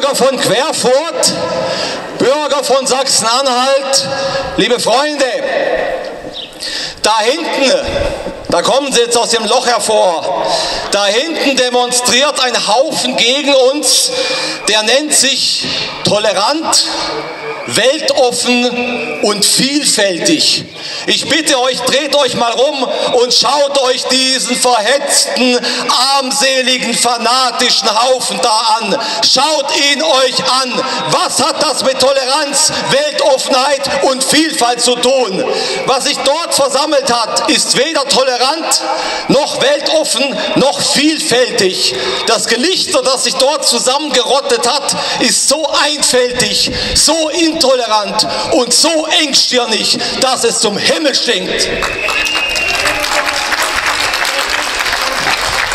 Bürger von Querfurt, Bürger von Sachsen-Anhalt, liebe Freunde, da hinten, da kommen sie jetzt aus dem Loch hervor, da hinten demonstriert ein Haufen gegen uns, der nennt sich tolerant, weltoffen und vielfältig. Ich bitte euch, dreht euch mal rum und schaut euch diesen verhetzten, armseligen, fanatischen Haufen da an. Schaut ihn euch an. Was hat das mit Toleranz, Weltoffenheit und Vielfalt zu tun? Was sich dort versammelt hat, ist weder tolerant, noch weltoffen, noch vielfältig. Das Gelichter, das sich dort zusammengerottet hat, ist so einfältig, so intolerant und so engstirnig, dass es zum Himmel stinkt.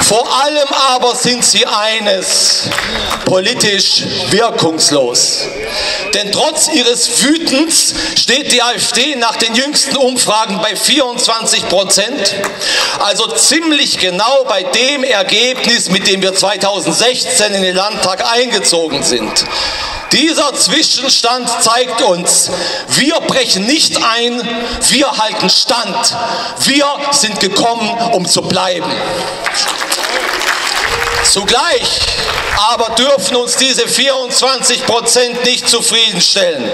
Vor allem aber sind sie eines, politisch wirkungslos. Denn trotz ihres Wütens steht die AfD nach den jüngsten Umfragen bei 24 Prozent, also ziemlich genau bei dem Ergebnis, mit dem wir 2016 in den Landtag eingezogen sind. Dieser Zwischenstand zeigt uns, wir brechen nicht ein, wir halten stand. Wir sind gekommen, um zu bleiben. Zugleich aber dürfen uns diese 24 Prozent nicht zufriedenstellen.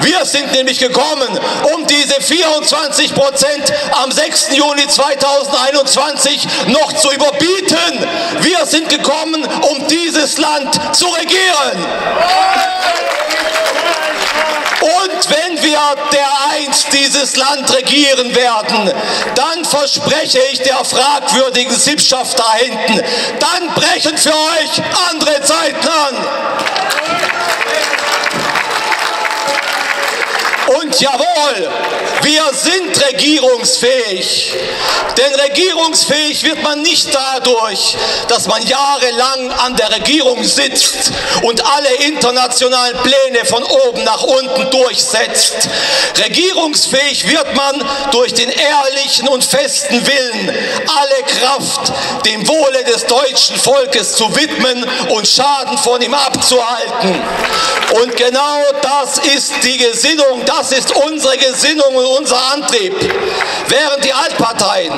Wir sind nämlich gekommen, um diese 24 Prozent am 6. Juni 2021 noch zu überbieten. Wir sind gekommen, um dieses Land zu regieren. Und wenn wir dereinst dieses Land regieren werden, dann verspreche ich der fragwürdigen Sippschaft da hinten, dann brechen für euch andere Zeiten an. Jawohl, wir sind regierungsfähig. Denn regierungsfähig wird man nicht dadurch, dass man jahrelang an der Regierung sitzt und alle internationalen Pläne von oben nach unten durchsetzt. Regierungsfähig wird man durch den ehrlichen und festen Willen, alle Kraft dem Wohle des deutschen Volkes zu widmen und Schaden von ihm abzuhalten. Und genau das ist die Gesinnung, das ist unsere Gesinnung und unser Antrieb. Während die Altparteien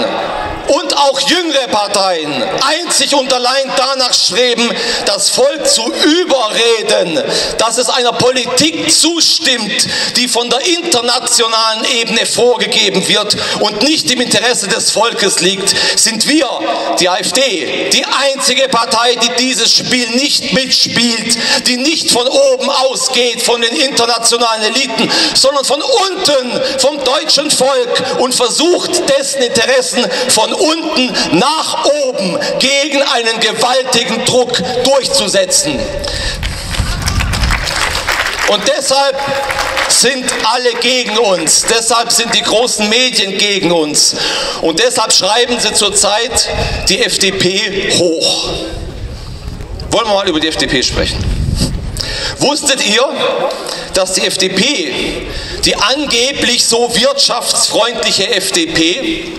und auch jüngere Parteien einzig und allein danach streben, das Volk zu überreden, dass es einer Politik zustimmt, die von der internationalen Ebene vorgegeben wird und nicht im Interesse des Volkes liegt, sind wir, die AfD, die einzige Partei, die dieses Spiel nicht mitspielt, die nicht von oben ausgeht, von den internationalen Eliten, sondern von unten, vom deutschen Volk und versucht, dessen Interessen von unten nach oben gegen einen gewaltigen Druck durchzusetzen. Und deshalb sind alle gegen uns. Deshalb sind die großen Medien gegen uns. Und deshalb schreiben sie zurzeit die FDP hoch. Wollen wir mal über die FDP sprechen? Wusstet ihr, dass die FDP, die angeblich so wirtschaftsfreundliche FDP,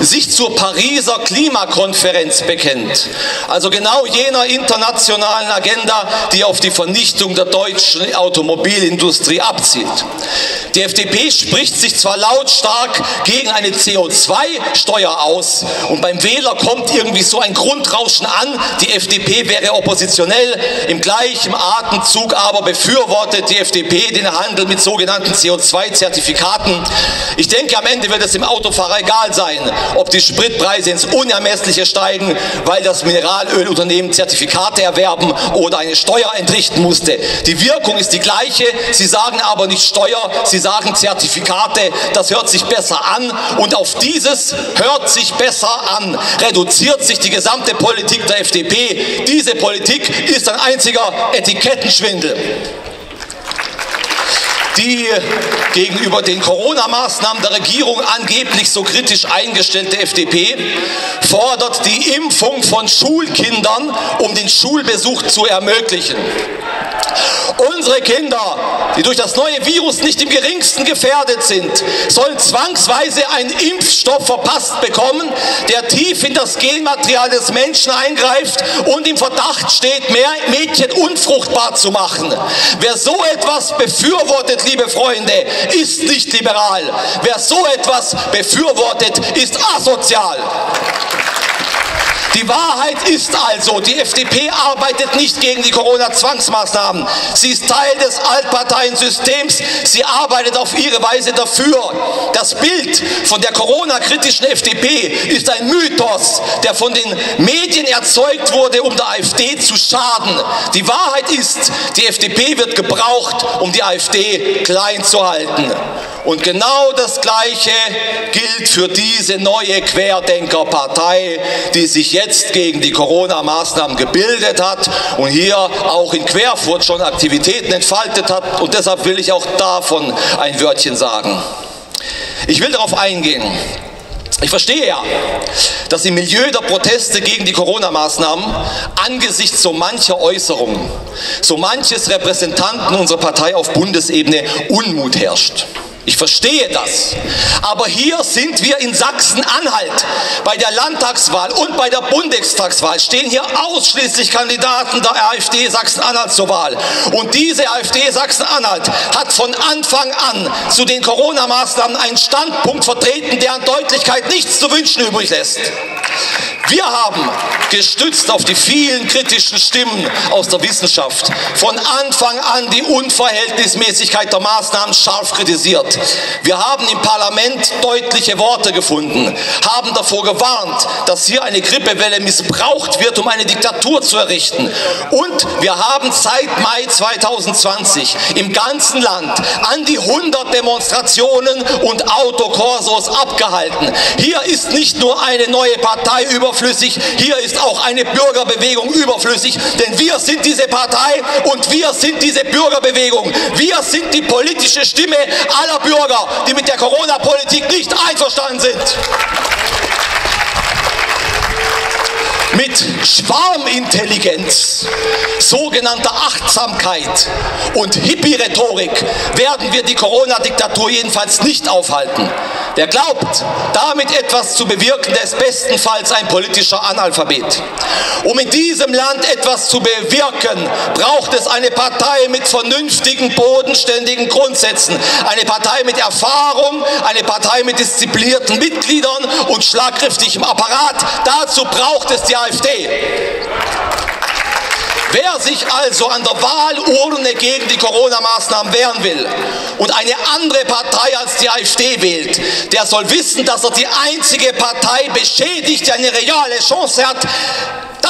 sich zur Pariser Klimakonferenz bekennt? Also genau jener internationalen Agenda, die auf die Vernichtung der deutschen Automobilindustrie abzielt. Die FDP spricht sich zwar lautstark gegen eine CO2-Steuer aus und beim Wähler kommt irgendwie so ein Grundrauschen an, die FDP wäre oppositionell, im gleichen Atemzug aber befürwortet die FDP den Handel mit sogenannten CO2-Zertifikaten. Ich denke, am Ende wird es dem Autofahrer egal sein, ob die Spritpreise ins Unermessliche steigen, weil das Mineralölunternehmen Zertifikate erwerben oder eine Steuer entrichten musste. Die Wirkung ist die gleiche, sie sagen aber nicht Steuer, sie sagen Zertifikate, das hört sich besser an und auf dieses hört sich besser an, reduziert sich die gesamte Politik der FDP. Diese Politik ist ein einziger Etikettenschwindel. Die gegenüber den Corona-Maßnahmen der Regierung angeblich so kritisch eingestellte FDP fordert die Impfung von Schulkindern, um den Schulbesuch zu ermöglichen. Unsere Kinder, die durch das neue Virus nicht im geringsten gefährdet sind, sollen zwangsweise einen Impfstoff verpasst bekommen, der tief in das Genmaterial des Menschen eingreift und im Verdacht steht, mehr Mädchen unfruchtbar zu machen. Wer so etwas befürwortet, liebe Freunde, ist nicht liberal. Wer so etwas befürwortet, ist asozial. Die Wahrheit ist also, die FDP arbeitet nicht gegen die Corona-Zwangsmaßnahmen. Sie ist Teil des Altparteiensystems. Sie arbeitet auf ihre Weise dafür. Das Bild von der Corona-kritischen FDP ist ein Mythos, der von den Medien erzeugt wurde, um der AfD zu schaden. Die Wahrheit ist, die FDP wird gebraucht, um die AfD klein zu halten. Und genau das Gleiche gilt für diese neue Querdenkerpartei, die sich jetzt gegen die Corona-Maßnahmen gebildet hat und hier auch in Querfurt schon Aktivitäten entfaltet hat. Und deshalb will ich auch davon ein Wörtchen sagen. Ich will darauf eingehen. Ich verstehe ja, dass im Milieu der Proteste gegen die Corona-Maßnahmen angesichts so mancher Äußerungen, so manches Repräsentanten unserer Partei auf Bundesebene Unmut herrscht. Ich verstehe das. Aber hier sind wir in Sachsen-Anhalt. Bei der Landtagswahl und bei der Bundestagswahl stehen hier ausschließlich Kandidaten der AfD Sachsen-Anhalt zur Wahl. Und diese AfD Sachsen-Anhalt hat von Anfang an zu den Corona-Maßnahmen einen Standpunkt vertreten, der an Deutlichkeit nichts zu wünschen übrig lässt. Wir haben, gestützt auf die vielen kritischen Stimmen aus der Wissenschaft, von Anfang an die Unverhältnismäßigkeit der Maßnahmen scharf kritisiert. Wir haben im Parlament deutliche Worte gefunden, haben davor gewarnt, dass hier eine Grippewelle missbraucht wird, um eine Diktatur zu errichten. Und wir haben seit Mai 2020 im ganzen Land an die 100 Demonstrationen und Autokorsos abgehalten. Hier ist nicht nur eine neue Partei überflüssig, hier ist auch eine Bürgerbewegung überflüssig, denn wir sind diese Partei und wir sind diese Bürgerbewegung. Wir sind die politische Stimme aller Bürger, die mit der Corona-Politik nicht einverstanden sind. Schwarmintelligenz, sogenannter Achtsamkeit und Hippie-Rhetorik werden wir die Corona-Diktatur jedenfalls nicht aufhalten. Wer glaubt, damit etwas zu bewirken, der ist bestenfalls ein politischer Analphabet. Um in diesem Land etwas zu bewirken, braucht es eine Partei mit vernünftigen, bodenständigen Grundsätzen, eine Partei mit Erfahrung, eine Partei mit disziplinierten Mitgliedern und schlagkräftigem Apparat. Dazu braucht es die AfD. Wer sich also an der Wahlurne gegen die Corona-Maßnahmen wehren will und eine andere Partei als die AfD wählt, der soll wissen, dass er die einzige Partei beschädigt, die eine reale Chance hat,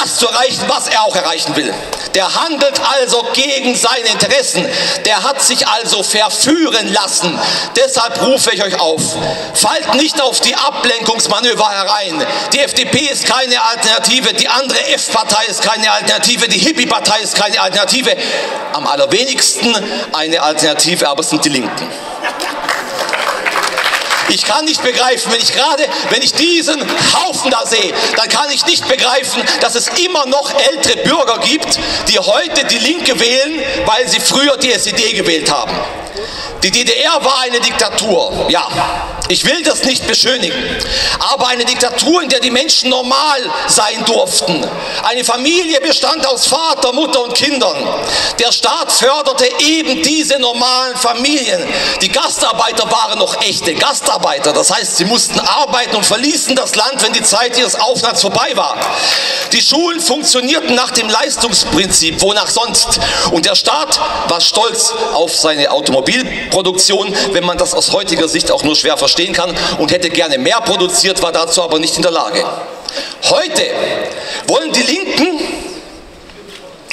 das zu erreichen, was er auch erreichen will. Der handelt also gegen seine Interessen. Der hat sich also verführen lassen. Deshalb rufe ich euch auf. Fallt nicht auf die Ablenkungsmanöver herein. Die FDP ist keine Alternative, die andere F-Partei ist keine Alternative, die Hippie-Partei ist keine Alternative. Am allerwenigsten eine Alternative, aber es sind die Linken. Ich kann nicht begreifen, wenn ich gerade, wenn ich diesen Haufen da sehe, dann kann ich nicht begreifen, dass es immer noch ältere Bürger gibt, die heute die Linke wählen, weil sie früher die SED gewählt haben. Die DDR war eine Diktatur, ja. Ich will das nicht beschönigen, aber eine Diktatur, in der die Menschen normal sein durften. Eine Familie bestand aus Vater, Mutter und Kindern. Der Staat förderte eben diese normalen Familien. Die Gastarbeiter waren noch echte Gastarbeiter, das heißt, sie mussten arbeiten und verließen das Land, wenn die Zeit ihres Aufenthalts vorbei war. Die Schulen funktionierten nach dem Leistungsprinzip, wonach sonst. Und der Staat war stolz auf seine Automobilproduktion, wenn man das aus heutiger Sicht auch nur schwer versteht verstehen kann und hätte gerne mehr produziert, war dazu aber nicht in der Lage. Heute wollen die Linken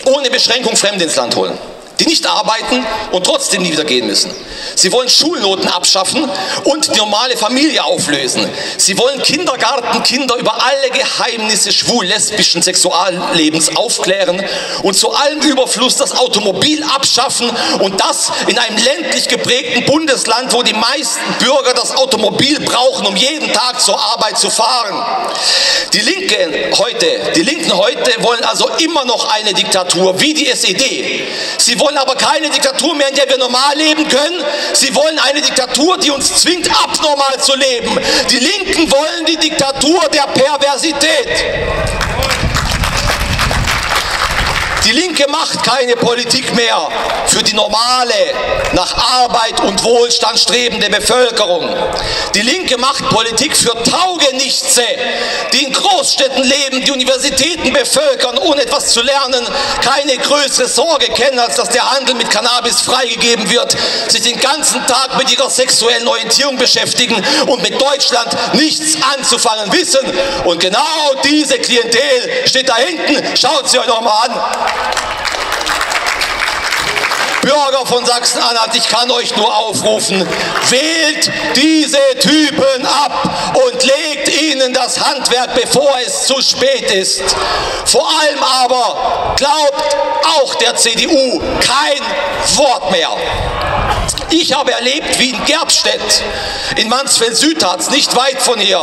ohne Beschränkung Fremde ins Land holen die nicht arbeiten und trotzdem nie wieder gehen müssen. Sie wollen Schulnoten abschaffen und die normale Familie auflösen. Sie wollen Kindergartenkinder über alle Geheimnisse schwul-lesbischen Sexuallebens aufklären und zu allem Überfluss das Automobil abschaffen und das in einem ländlich geprägten Bundesland, wo die meisten Bürger das Automobil brauchen, um jeden Tag zur Arbeit zu fahren. Die Linken heute, die Linken heute wollen also immer noch eine Diktatur wie die SED. Sie wollen aber keine Diktatur mehr, in der wir normal leben können. Sie wollen eine Diktatur, die uns zwingt, abnormal zu leben. Die Linken wollen die Diktatur der Perversität. Die Linke macht keine Politik mehr für die normale, nach Arbeit und Wohlstand strebende Bevölkerung. Die Linke macht Politik für Taugenichtse, die in Großstädten leben, die Universitäten bevölkern, ohne etwas zu lernen, keine größere Sorge kennen, als dass der Handel mit Cannabis freigegeben wird, sich den ganzen Tag mit ihrer sexuellen Orientierung beschäftigen und mit Deutschland nichts anzufangen wissen. Und genau diese Klientel steht da hinten. Schaut sie euch noch mal an. Bürger von Sachsen-Anhalt, ich kann euch nur aufrufen, wählt diese Typen ab und legt ihnen das Handwerk, bevor es zu spät ist. Vor allem aber glaubt auch der CDU kein Wort mehr. Ich habe erlebt, wie in Gerbstedt, in Mansfeld-Südharz, nicht weit von hier,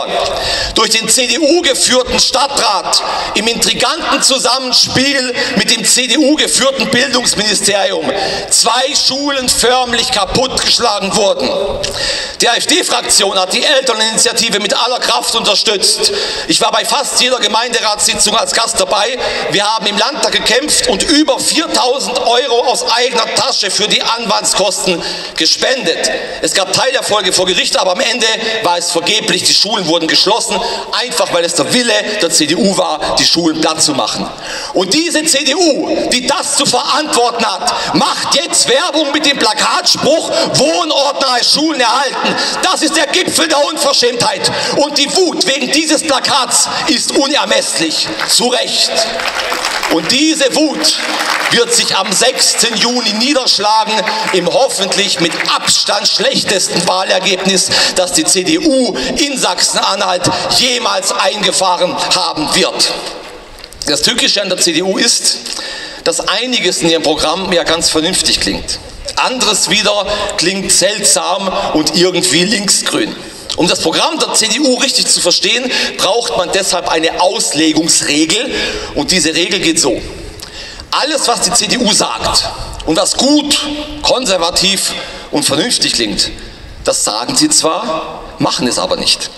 durch den CDU-geführten Stadtrat im intriganten Zusammenspiel mit dem CDU-geführten Bildungsministerium zwei Schulen förmlich kaputtgeschlagen wurden. Die AfD-Fraktion hat die Elterninitiative mit aller Kraft unterstützt. Ich war bei fast jeder Gemeinderatssitzung als Gast dabei. Wir haben im Landtag gekämpft und über 4000 Euro aus eigener Tasche für die Anwaltskosten gespendet. Es gab Teilerfolge vor Gericht, aber am Ende war es vergeblich. Die Schulen wurden geschlossen, einfach weil es der Wille der CDU war, die Schulen platt zu machen. Und diese CDU, die das zu verantworten hat, macht jetzt Werbung mit dem Plakatspruch Wohnordner Schulen erhalten. Das ist der Gipfel der Unverschämtheit. Und die Wut wegen dieses Plakats ist unermesslich. Zu Recht. Und diese Wut wird sich am 6. Juni niederschlagen im hoffentlich mit Abstand schlechtesten Wahlergebnis, das die CDU in Sachsen-Anhalt jemals eingefahren haben wird. Das Tückische an der CDU ist, dass einiges in ihrem Programm ja ganz vernünftig klingt. Anderes wieder klingt seltsam und irgendwie linksgrün. Um das Programm der CDU richtig zu verstehen, braucht man deshalb eine Auslegungsregel und diese Regel geht so. Alles, was die CDU sagt und was gut, konservativ und vernünftig klingt, das sagen sie zwar, machen es aber nicht.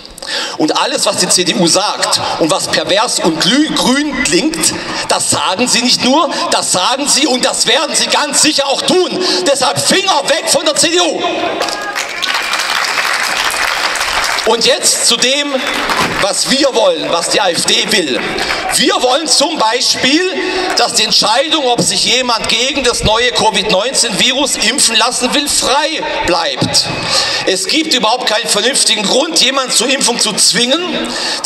Und alles, was die CDU sagt und was pervers und grün klingt, das sagen sie nicht nur, das sagen sie und das werden sie ganz sicher auch tun. Deshalb Finger weg von der CDU. Und jetzt zu dem, was wir wollen, was die AfD will. Wir wollen zum Beispiel, dass die Entscheidung, ob sich jemand gegen das neue Covid-19-Virus impfen lassen will, frei bleibt. Es gibt überhaupt keinen vernünftigen Grund, jemanden zur Impfung zu zwingen,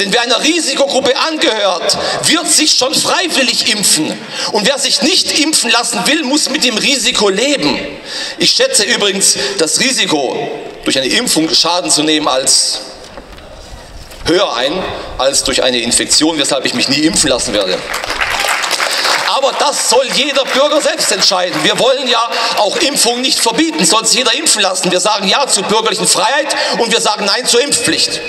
denn wer einer Risikogruppe angehört, wird sich schon freiwillig impfen. Und wer sich nicht impfen lassen will, muss mit dem Risiko leben. Ich schätze übrigens das Risiko, durch eine Impfung Schaden zu nehmen, als höher ein als durch eine Infektion, weshalb ich mich nie impfen lassen werde. Aber das soll jeder Bürger selbst entscheiden. Wir wollen ja auch Impfungen nicht verbieten, soll sich jeder impfen lassen. Wir sagen Ja zur bürgerlichen Freiheit und wir sagen Nein zur Impfpflicht.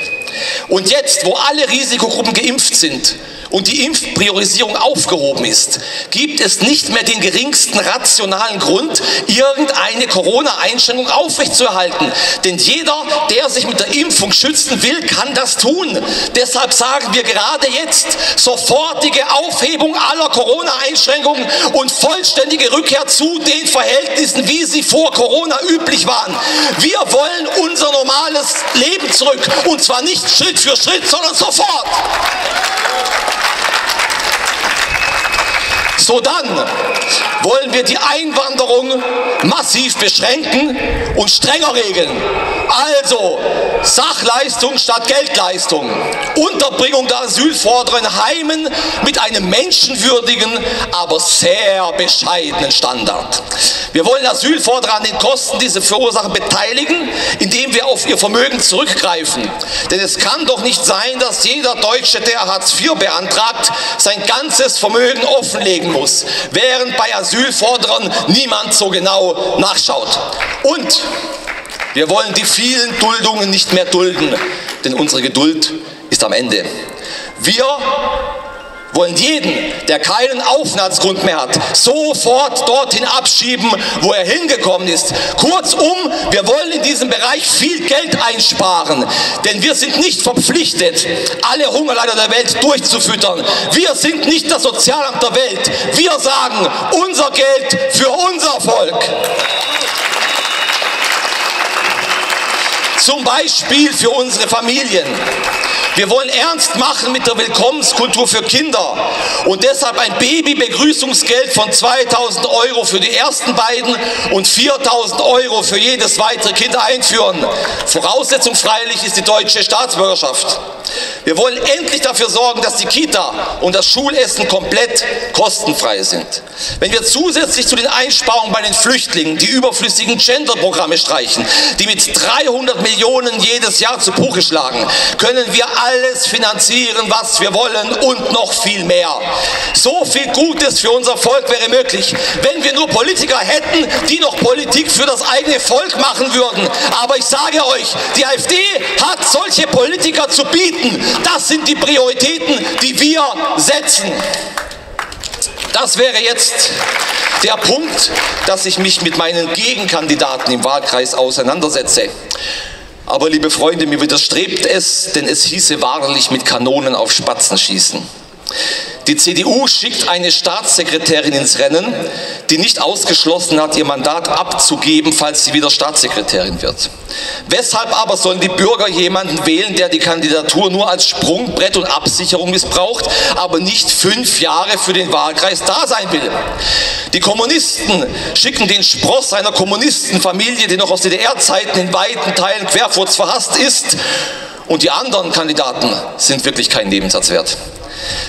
Und jetzt, wo alle Risikogruppen geimpft sind, und die Impfpriorisierung aufgehoben ist, gibt es nicht mehr den geringsten rationalen Grund, irgendeine Corona-Einschränkung aufrechtzuerhalten. Denn jeder, der sich mit der Impfung schützen will, kann das tun. Deshalb sagen wir gerade jetzt sofortige Aufhebung aller Corona-Einschränkungen und vollständige Rückkehr zu den Verhältnissen, wie sie vor Corona üblich waren. Wir wollen unser normales Leben zurück und zwar nicht Schritt für Schritt, sondern sofort. So dann wollen wir die Einwanderung massiv beschränken und strenger regeln. Also Sachleistung statt Geldleistung. Unterbringung der Asylforderer in Heimen mit einem menschenwürdigen, aber sehr bescheidenen Standard. Wir wollen Asylforderer an den Kosten dieser Verursacher beteiligen, indem wir auf ihr Vermögen zurückgreifen. Denn es kann doch nicht sein, dass jeder Deutsche, der Hartz IV beantragt, sein ganzes Vermögen offenlegen muss, während bei Asylforderern niemand so genau nachschaut. Und wir wollen die vielen Duldungen nicht mehr dulden, denn unsere Geduld ist am Ende. Wir wollen jeden, der keinen Aufenthaltsgrund mehr hat, sofort dorthin abschieben, wo er hingekommen ist. Kurzum, wir wollen in diesem Bereich viel Geld einsparen, denn wir sind nicht verpflichtet, alle Hungerleider der Welt durchzufüttern. Wir sind nicht das Sozialamt der Welt. Wir sagen, unser Geld für unser Volk. Zum Beispiel für unsere Familien. Wir wollen ernst machen mit der Willkommenskultur für Kinder und deshalb ein Babybegrüßungsgeld von 2000 Euro für die ersten beiden und 4000 Euro für jedes weitere Kind einführen. Voraussetzung freilich ist die deutsche Staatsbürgerschaft. Wir wollen endlich dafür sorgen, dass die Kita und das Schulessen komplett kostenfrei sind. Wenn wir zusätzlich zu den Einsparungen bei den Flüchtlingen die überflüssigen Gender-Programme streichen, die mit 300 Millionen jedes Jahr zu Buche schlagen, können wir alles finanzieren, was wir wollen und noch viel mehr. So viel Gutes für unser Volk wäre möglich, wenn wir nur Politiker hätten, die noch Politik für das eigene Volk machen würden. Aber ich sage euch, die AfD hat solche Politiker zu bieten. Das sind die Prioritäten, die wir setzen. Das wäre jetzt der Punkt, dass ich mich mit meinen Gegenkandidaten im Wahlkreis auseinandersetze. Aber liebe Freunde, mir widerstrebt es, denn es hieße wahrlich mit Kanonen auf Spatzen schießen. Die CDU schickt eine Staatssekretärin ins Rennen, die nicht ausgeschlossen hat, ihr Mandat abzugeben, falls sie wieder Staatssekretärin wird. Weshalb aber sollen die Bürger jemanden wählen, der die Kandidatur nur als Sprungbrett und Absicherung missbraucht, aber nicht fünf Jahre für den Wahlkreis da sein will? Die Kommunisten schicken den Spross einer Kommunistenfamilie, die noch aus DDR-Zeiten in weiten Teilen Querfurz verhasst ist, und die anderen Kandidaten sind wirklich kein Nebensatz wert.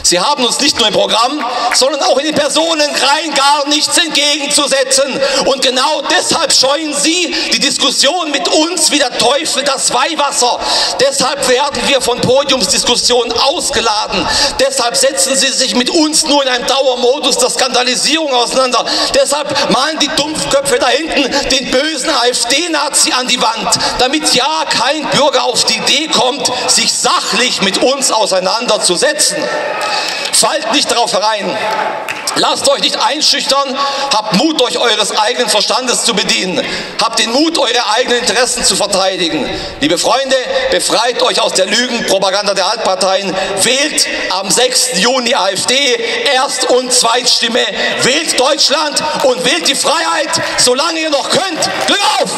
Sie haben uns nicht nur im Programm, sondern auch in den Personen rein gar nichts entgegenzusetzen. Und genau deshalb scheuen Sie die Diskussion mit uns wie der Teufel das Weihwasser. Deshalb werden wir von Podiumsdiskussionen ausgeladen. Deshalb setzen Sie sich mit uns nur in einem Dauermodus der Skandalisierung auseinander. Deshalb malen die Dumpfköpfe da hinten den bösen AfD-Nazi an die Wand, damit ja kein Bürger auf die Idee kommt, sich sachlich mit uns auseinanderzusetzen. Fallt nicht darauf herein. Lasst euch nicht einschüchtern, habt Mut, euch eures eigenen Verstandes zu bedienen. Habt den Mut, eure eigenen Interessen zu verteidigen. Liebe Freunde, befreit euch aus der Lügenpropaganda der Altparteien. Wählt am 6. Juni AfD, Erst- und Zweitstimme. Wählt Deutschland und wählt die Freiheit, solange ihr noch könnt. Glück auf!